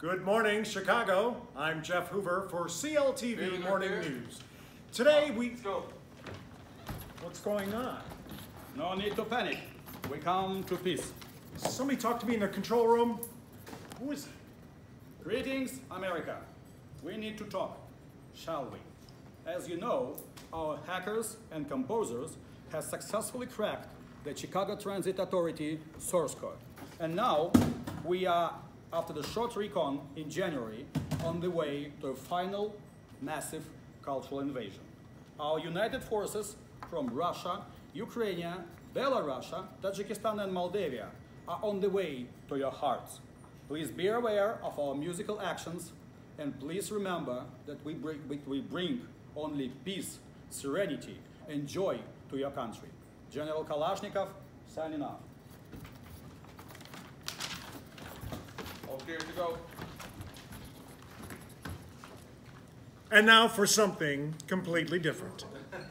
Good morning, Chicago. I'm Jeff Hoover for CLTV Morning there? News. Today oh, we. Let's go. What's going on? No need to panic. We come to peace. Somebody talk to me in the control room. Who is it? Greetings, America. We need to talk, shall we? As you know, our hackers and composers have successfully cracked the Chicago Transit Authority source code. And now we are, after the short recon in January, on the way to a final massive cultural invasion. Our united forces from Russia, Ukraine, Belarus, Tajikistan, and Moldavia are on the way to your hearts. Please be aware of our musical actions and please remember that we bring, we- bring only peace, serenity, and joy to your country. General Kalashnikov signing off. Clear to go. And now for something completely different.